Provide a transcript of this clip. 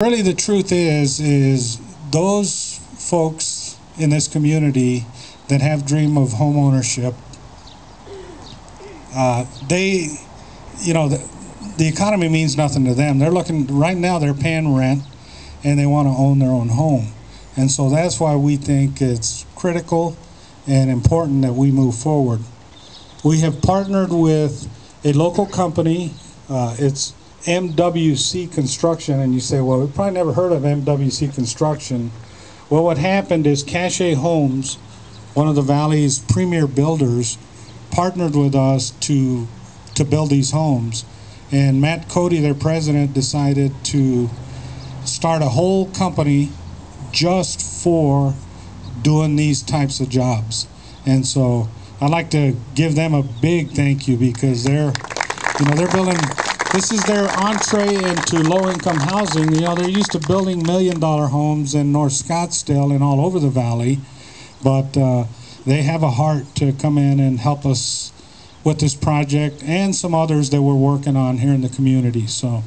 Really, the truth is, is those folks in this community that have dream of home ownership, uh, they, you know, the, the economy means nothing to them. They're looking right now. They're paying rent, and they want to own their own home, and so that's why we think it's critical and important that we move forward. We have partnered with a local company. Uh, it's MWC Construction, and you say, well, we've probably never heard of MWC Construction. Well, what happened is Cache Homes, one of the Valley's premier builders, partnered with us to to build these homes. And Matt Cody, their president, decided to start a whole company just for doing these types of jobs. And so I'd like to give them a big thank you because they're, you know, they're building, this is their entree into low income housing. You know, they're used to building million dollar homes in North Scottsdale and all over the valley, but uh, they have a heart to come in and help us with this project and some others that we're working on here in the community. So